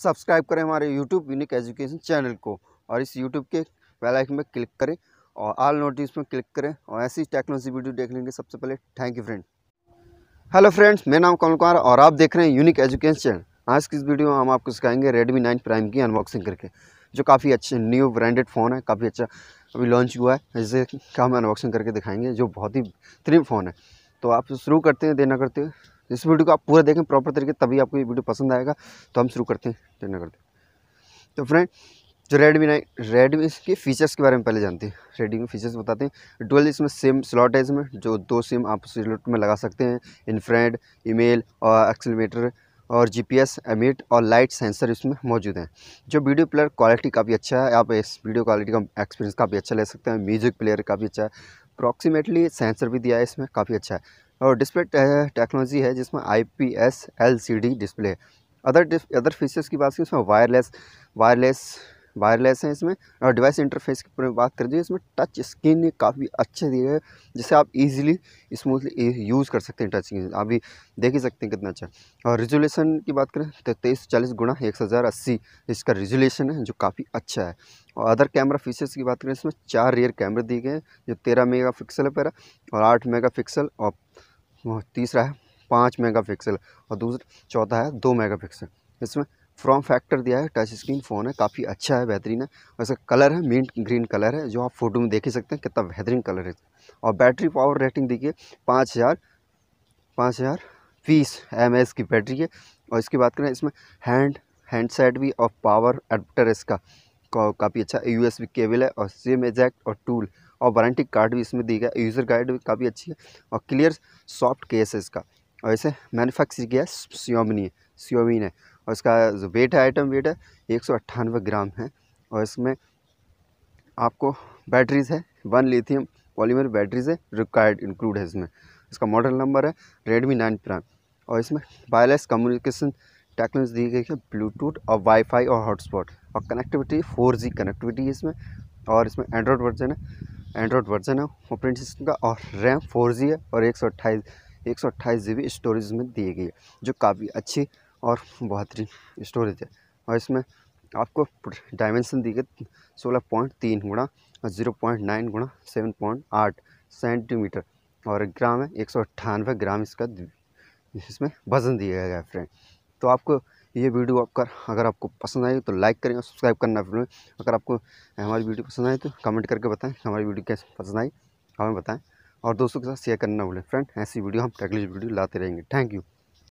Subscribe करें हमारे YouTube unique education channel को और इस यूट्यूब के बेल आइकन में क्लिक करें और आल नोटिस में क्लिक करें और ऐसी टेक्नोलॉजी वीडियो देख लेंगे सबसे पहले। Thank you friend hello friends मेरा नाम कमल कुमार और आप देख रहे हैं यूनिक एजुकेशन चैनल आज की इस वीडियो में हम आपको सिखाएँगे रेडमी नाइन प्राइम की अनबॉक्सिंग करके, जो काफ़ी अच्छे न्यू ब्रांडेड फ़ोन है, काफ़ी अच्छा अभी लॉन्च हुआ है। जिसे हम अनबॉक्सिंग करके दिखाएँगे, जो बहुत ही बेहतरीन फ़ोन है। तो आप शुरू करते हैं देना करते हैं इस वीडियो को आप पूरा देखें प्रॉपर तरीके तभी आपको ये वीडियो पसंद आएगा। तो हम शुरू करते हैं देना करते हैं। तो फ्रेंड, जो रेडमी नाइन रेडमी के फीचर्स के बारे में पहले जानते हैं। रेडमी फीचर्स बताते हैं। डुअल इसमें सिम स्लॉट है इसमें, जो दो सिम आप स्लॉट में लगा सकते हैं। इनफ्रेंड ईमेल और एक्सलमीटर और जीपीएस एमिट और लाइट सेंसर इसमें मौजूद हैं। जो वीडियो प्लेयर क्वालिटी काफ़ी अच्छा है। आप इस वीडियो क्वालिटी का एक्सपीरियंस काफ़ी अच्छा ले सकते हैं। म्यूज़िक प्लेयर काफ़ी अच्छा है। अप्रॉक्सीमेटली सेंसर भी दिया है इसमें, काफ़ी अच्छा है। और डिस्प्ले टेक्नोलॉजी है जिसमें I P S L C D display. Other other features की बात करें इसमें वायरलेस वायरलेस वायरलेस है इसमें। और डिवाइस इंटरफेस की बात कर दीजिए इसमें टच स्क्रीन काफ़ी अच्छे दिए है, जिसे आप इजीली स्मूथली यूज़ कर सकते हैं टच स्क्रीन आप भी देख ही सकते हैं कितना अच्छा और रिजोल्यूशन की बात करें तो तेईस चालीस गुना एक हज़ार अस्सी इसका रिजोल्यूशन है, जो काफ़ी अच्छा है। और अदर कैमरा फीचर्स की बात करें, इसमें चार रियर कैमरे दिए गए हैं, जो तेरह मेगा पिक्सल है पैरा और आठ मेगा पिक्सल और तीसरा है, पाँच मेगा पिक्सल और दूसरा, चौथा है, दो मेगा पिक्सल इसमें फ्रॉम फैक्टर दिया है टच स्क्रीन फ़ोन है, काफ़ी अच्छा है, बेहतरीन है। वैसे कलर है मिंट ग्रीन कलर है, जो आप फ़ोटो में देख ही सकते हैं, कितना बेहतरीन कलर है। और बैटरी पावर रेटिंग देखिए, पाँच हज़ार पाँच हज़ार बीस एम की बैटरी है। और इसकी बात करें, इसमें हैंड हैंडसेट भी और पावर एडप्टर इसका। काफ़ी अच्छा यू एस केबल है और सेम एजैक्ट और टूल और वारंटी कार्ड भी इसमें दी गया यूज़र गाइड भी काफ़ी अच्छी है और क्लियर सॉफ्ट केस है इसका। और इसे मैन्युफैक्चर किया है सियोमिनी है सियोमिन है और इसका जो वेट है आइटम वेट है, एक सौ अट्ठानवे ग्राम है। और इसमें आपको बैटरीज़ है वन लिथियम पॉलीमर बैटरीज़ है रिक्वायर्ड इंक्लूड है इसमें। इसका मॉडल नंबर है रेडमी नाइन प्राइम और इसमें वायरलेस कम्युनिकेशन टेक्नोलॉजी दी गई है ब्लूटूथ और वाईफाई और हॉटस्पॉट और कनेक्टिविटी फोर जी कनेक्टिविटी है इसमें, और इसमें एंड्रॉयड वर्जन है। एंड्रॉयड वर्जन है ऑपरेटिंग सिस्टम का, और रैम फोर जी है, और एक सौ अट्ठाईस, एक सौ अट्ठाईस जी बी स्टोरेज में दी गई है, जो काफ़ी अच्छी और बेहतरीन स्टोरेज है। और इसमें आपको डायमेंशन दी गई सोलह पॉइंट तीन गुणा, ज़ीरो पॉइंट नाइन गुणा सेवन पॉइंट आठ सेंटीमीटर और ग्राम है, एक सौ अट्ठानवे ग्राम इसका इसमें वज़न दिया गया है फ्रेंड तो आपको ये वीडियो आपका, अगर आपको पसंद आए तो लाइक करें और सब्सक्राइब करना फिर अगर आपको हमारी वीडियो पसंद आए तो कमेंट करके बताएँ, हमारी वीडियो कैसे पसंद आई, हमें बताएँ और दोस्तों के साथ शेयर करना भूलें। फ्रेंड ऐसी वीडियो हम अगली वीडियो लाते रहेंगे। Thank you